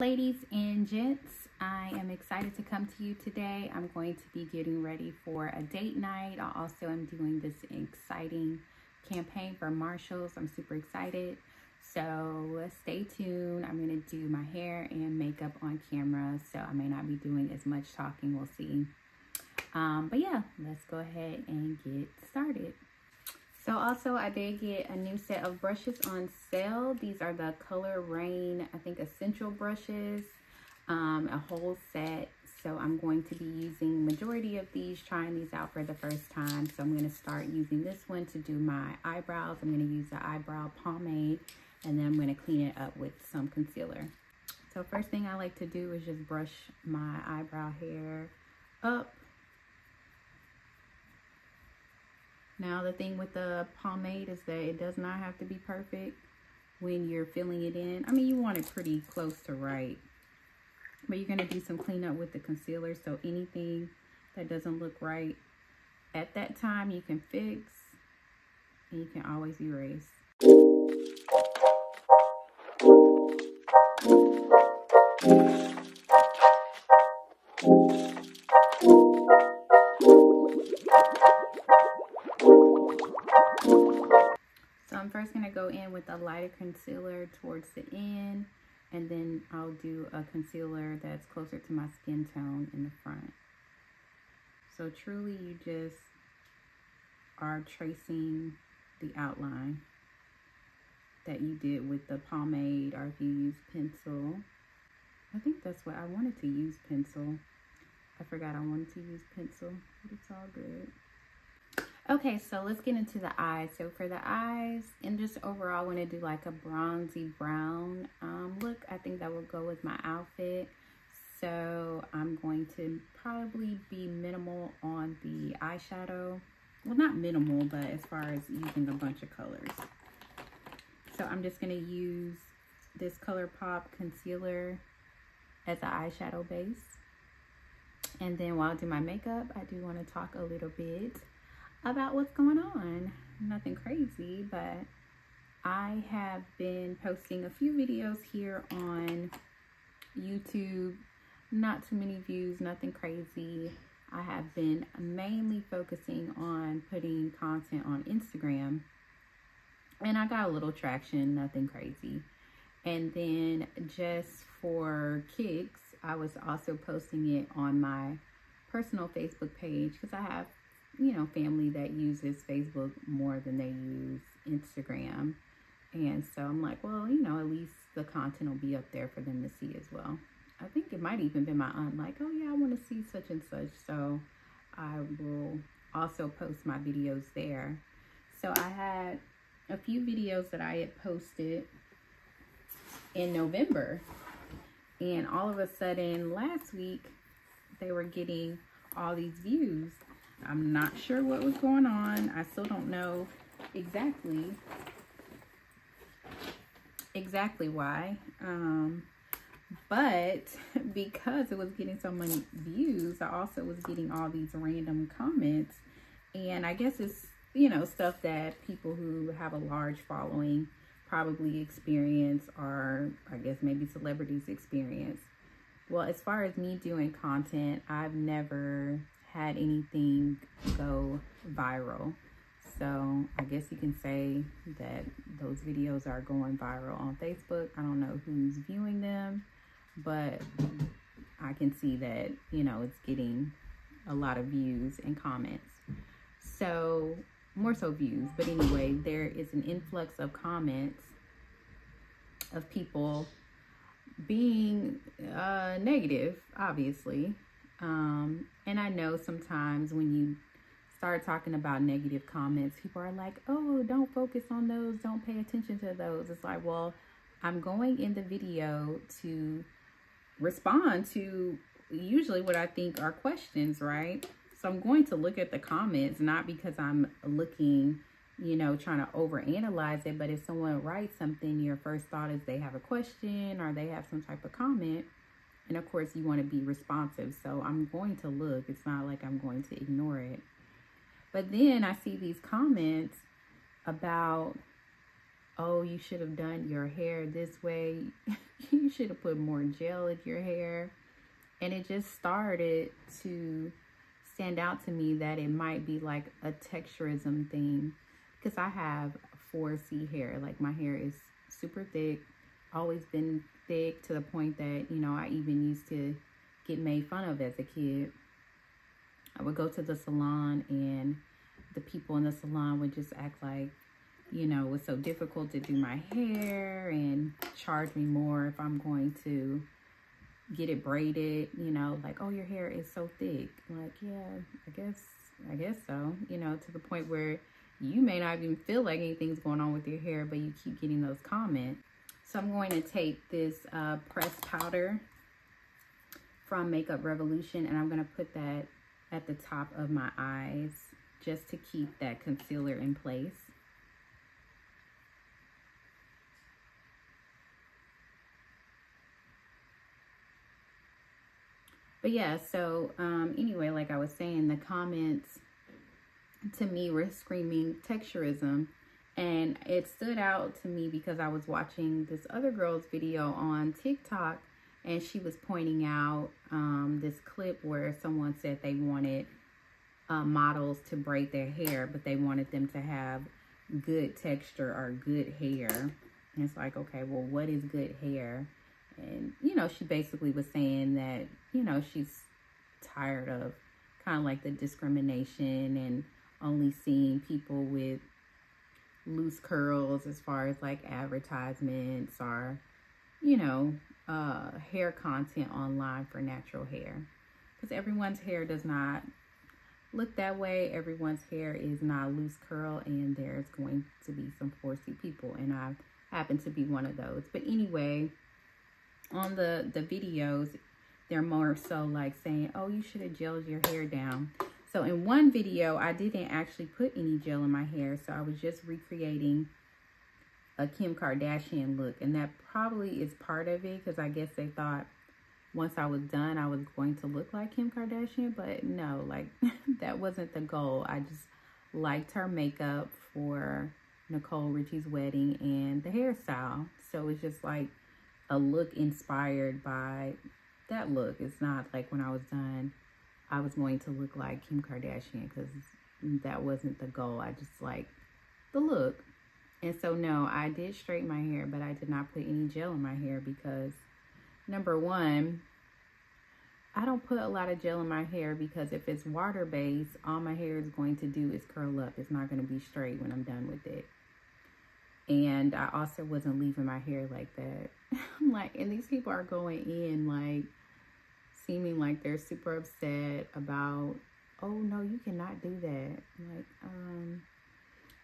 Ladies and gents, I am excited to come to you today. I'm going to be getting ready for a date night. I also am doing this exciting campaign for Marshalls. I'm super excited. So stay tuned. I'm going to do my hair and makeup on camera. So I may not be doing as much talking. We'll see. Um, but yeah, let's go ahead and get started. So also I did get a new set of brushes on sale. These are the Color Rain, I think essential brushes, um, a whole set. So I'm going to be using majority of these, trying these out for the first time. So I'm going to start using this one to do my eyebrows. I'm going to use the eyebrow pomade and then I'm going to clean it up with some concealer. So first thing I like to do is just brush my eyebrow hair up Now the thing with the pomade is that it does not have to be perfect when you're filling it in. I mean, you want it pretty close to right. But you're going to do some cleanup with the concealer. So anything that doesn't look right at that time, you can fix. And you can always erase. With a lighter concealer towards the end and then I'll do a concealer that's closer to my skin tone in the front. So truly you just are tracing the outline that you did with the pomade or if you use pencil. I think that's what I wanted to use pencil. I forgot I wanted to use pencil, but it's all good. Okay, so let's get into the eyes. So for the eyes, and just overall, I want to do like a bronzy brown um, look. I think that will go with my outfit. So I'm going to probably be minimal on the eyeshadow. Well, not minimal, but as far as using a bunch of colors. So I'm just going to use this ColourPop concealer as an eyeshadow base. And then while I do my makeup, I do want to talk a little bit about what's going on. Nothing crazy, but I have been posting a few videos here on YouTube. Not too many views, nothing crazy. I have been mainly focusing on putting content on Instagram. And I got a little traction, nothing crazy. And then just for kicks, I was also posting it on my personal Facebook page because I have you know, family that uses Facebook more than they use Instagram. And so I'm like, well, you know, at least the content will be up there for them to see as well. I think it might even be my aunt like, oh yeah, I want to see such and such. So I will also post my videos there. So I had a few videos that I had posted in November. And all of a sudden last week, they were getting all these views. I'm not sure what was going on. I still don't know exactly exactly why. Um, but because it was getting so many views, I also was getting all these random comments. And I guess it's, you know, stuff that people who have a large following probably experience or I guess maybe celebrities experience. Well, as far as me doing content, I've never had anything go viral. So I guess you can say that those videos are going viral on Facebook. I don't know who's viewing them, but I can see that, you know, it's getting a lot of views and comments. So more so views, but anyway, there is an influx of comments of people being uh, negative, obviously, um, and I know sometimes when you start talking about negative comments, people are like, oh, don't focus on those. Don't pay attention to those. It's like, well, I'm going in the video to respond to usually what I think are questions, right? So I'm going to look at the comments, not because I'm looking, you know, trying to overanalyze it, but if someone writes something, your first thought is they have a question or they have some type of comment. And of course, you want to be responsive. So I'm going to look. It's not like I'm going to ignore it. But then I see these comments about oh, you should have done your hair this way. you should have put more gel in your hair. And it just started to stand out to me that it might be like a texturism thing because I have 4C hair. Like my hair is super thick, always been thick to the point that, you know, I even used to get made fun of as a kid. I would go to the salon and the people in the salon would just act like, you know, it was so difficult to do my hair and charge me more if I'm going to get it braided, you know, like, oh, your hair is so thick. Like, yeah, I guess, I guess so, you know, to the point where you may not even feel like anything's going on with your hair, but you keep getting those comments. So I'm going to take this uh, pressed powder from Makeup Revolution and I'm going to put that at the top of my eyes just to keep that concealer in place. But yeah, so um, anyway, like I was saying, the comments to me were screaming texturism. And it stood out to me because I was watching this other girl's video on TikTok and she was pointing out um, this clip where someone said they wanted uh, models to braid their hair, but they wanted them to have good texture or good hair. And it's like, okay, well, what is good hair? And, you know, she basically was saying that, you know, she's tired of kind of like the discrimination and only seeing people with loose curls as far as like advertisements or, you know, uh, hair content online for natural hair. Because everyone's hair does not look that way. Everyone's hair is not loose curl and there's going to be some 4C people. And I happen to be one of those. But anyway, on the, the videos, they're more so like saying, oh, you should have gelled your hair down. So in one video, I didn't actually put any gel in my hair. So I was just recreating a Kim Kardashian look. And that probably is part of it because I guess they thought once I was done, I was going to look like Kim Kardashian. But no, like that wasn't the goal. I just liked her makeup for Nicole Richie's wedding and the hairstyle. So it's just like a look inspired by that look. It's not like when I was done I was going to look like Kim Kardashian because that wasn't the goal. I just like the look. And so, no, I did straighten my hair, but I did not put any gel in my hair because, number one, I don't put a lot of gel in my hair because if it's water-based, all my hair is going to do is curl up. It's not going to be straight when I'm done with it. And I also wasn't leaving my hair like that. I'm like, and these people are going in like, seeming like they're super upset about, oh no, you cannot do that. Like, um,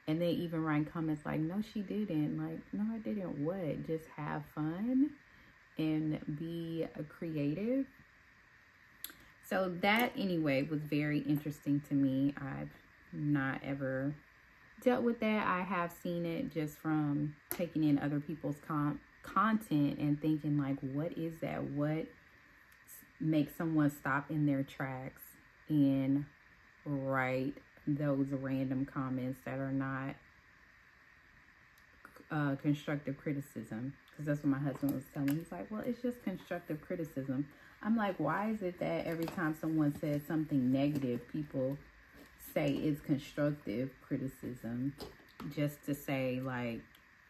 and they even write comments like, no, she didn't. Like, no, I didn't. What? Just have fun and be creative. So that anyway was very interesting to me. I've not ever dealt with that. I have seen it just from taking in other people's con content and thinking like, what is that? What make someone stop in their tracks and write those random comments that are not uh, constructive criticism. Because that's what my husband was telling me. He's like, well, it's just constructive criticism. I'm like, why is it that every time someone says something negative, people say it's constructive criticism just to say, like,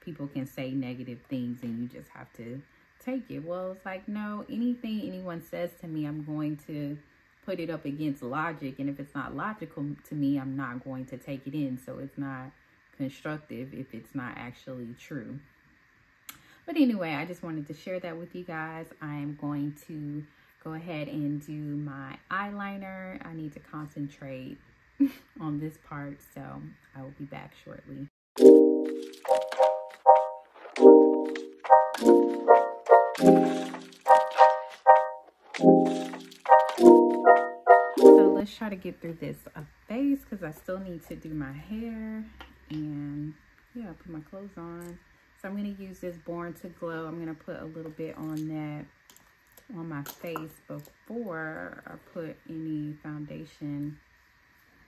people can say negative things and you just have to take it. Well, it's like, no, anything anyone says to me, I'm going to put it up against logic. And if it's not logical to me, I'm not going to take it in. So it's not constructive if it's not actually true. But anyway, I just wanted to share that with you guys. I am going to go ahead and do my eyeliner. I need to concentrate on this part, so I will be back shortly. Try to get through this face because I still need to do my hair and yeah, put my clothes on. So I'm going to use this Born to Glow. I'm going to put a little bit on that on my face before I put any foundation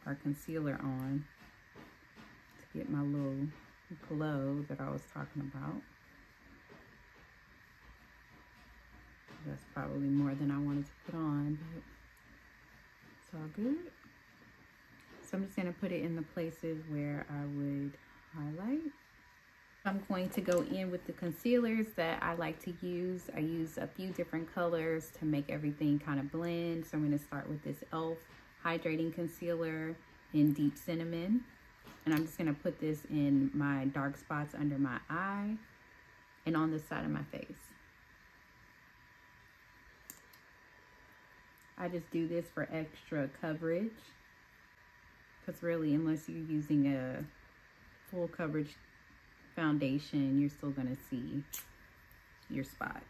or concealer on to get my little glow that I was talking about. That's probably more than I wanted to put on, but all good. So I'm just going to put it in the places where I would highlight. I'm going to go in with the concealers that I like to use. I use a few different colors to make everything kind of blend. So I'm going to start with this e.l.f. Hydrating Concealer in Deep Cinnamon. And I'm just going to put this in my dark spots under my eye and on the side of my face. I just do this for extra coverage. Because really, unless you're using a full coverage foundation, you're still going to see your spots.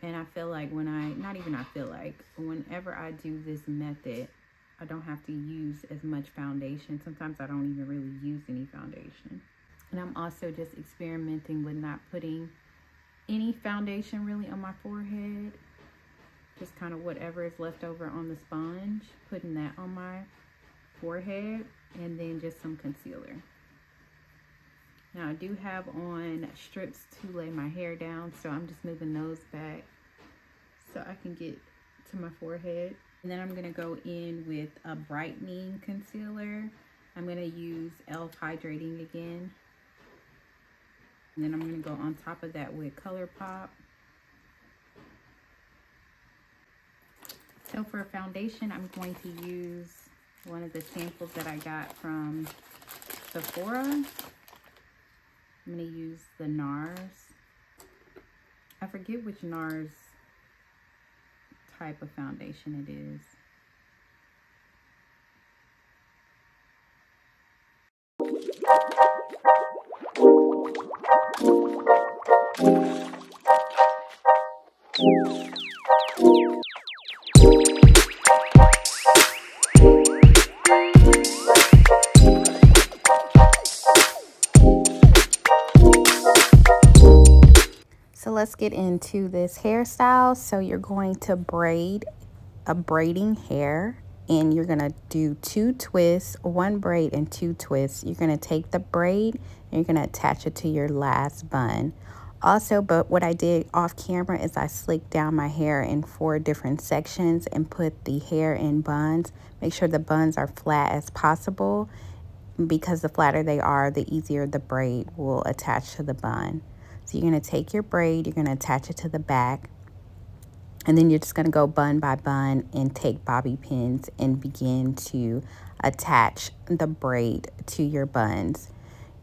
And I feel like when I, not even I feel like, whenever I do this method, I don't have to use as much foundation. Sometimes I don't even really use any foundation. And I'm also just experimenting with not putting any foundation really on my forehead. Just kind of whatever is left over on the sponge, putting that on my forehead and then just some concealer. Now I do have on strips to lay my hair down, so I'm just moving those back so I can get to my forehead. And then I'm gonna go in with a brightening concealer. I'm gonna use e.l.f. Hydrating again. And then I'm gonna go on top of that with ColourPop. So for a foundation, I'm going to use one of the samples that I got from Sephora. I'm going to use the NARS. I forget which NARS type of foundation it is. let's get into this hairstyle. So you're going to braid a braiding hair and you're going to do two twists, one braid and two twists. You're going to take the braid and you're going to attach it to your last bun. Also, but what I did off camera is I slicked down my hair in four different sections and put the hair in buns. Make sure the buns are flat as possible because the flatter they are, the easier the braid will attach to the bun. So you're going to take your braid, you're going to attach it to the back, and then you're just going to go bun by bun and take bobby pins and begin to attach the braid to your buns.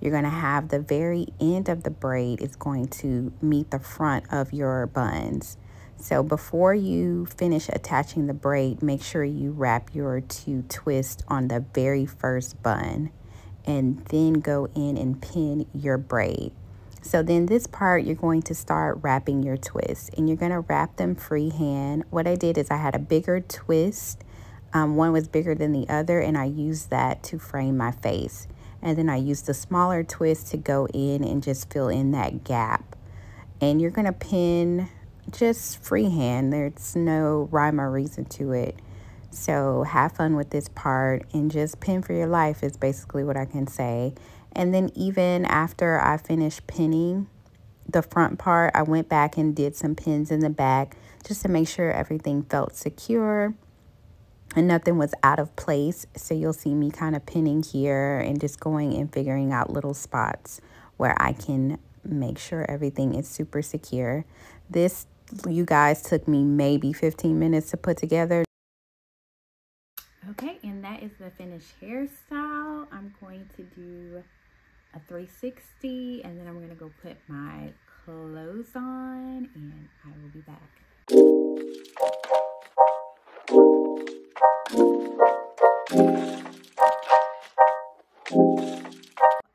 You're going to have the very end of the braid is going to meet the front of your buns. So before you finish attaching the braid, make sure you wrap your two twists on the very first bun and then go in and pin your braid. So then this part, you're going to start wrapping your twists and you're going to wrap them freehand. What I did is I had a bigger twist. Um, one was bigger than the other and I used that to frame my face. And then I used the smaller twist to go in and just fill in that gap. And you're going to pin just freehand. There's no rhyme or reason to it. So have fun with this part and just pin for your life is basically what I can say. And then even after I finished pinning the front part, I went back and did some pins in the back just to make sure everything felt secure and nothing was out of place. So you'll see me kind of pinning here and just going and figuring out little spots where I can make sure everything is super secure. This, you guys, took me maybe 15 minutes to put together. Okay, and that is the finished hairstyle. I'm going to do a 360 and then I'm gonna go put my clothes on and I will be back.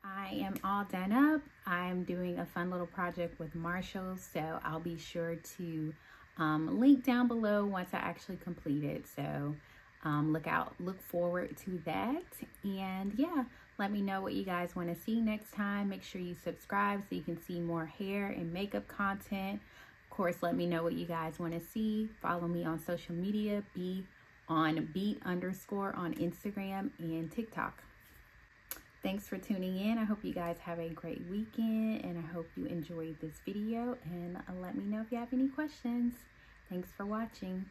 I am all done up. I'm doing a fun little project with Marshall, so I'll be sure to um, link down below once I actually complete it. So um, look out, look forward to that. And yeah, let me know what you guys want to see next time. Make sure you subscribe so you can see more hair and makeup content. Of course, let me know what you guys want to see. Follow me on social media. Be on beat underscore on Instagram and TikTok. Thanks for tuning in. I hope you guys have a great weekend and I hope you enjoyed this video and uh, let me know if you have any questions. Thanks for watching.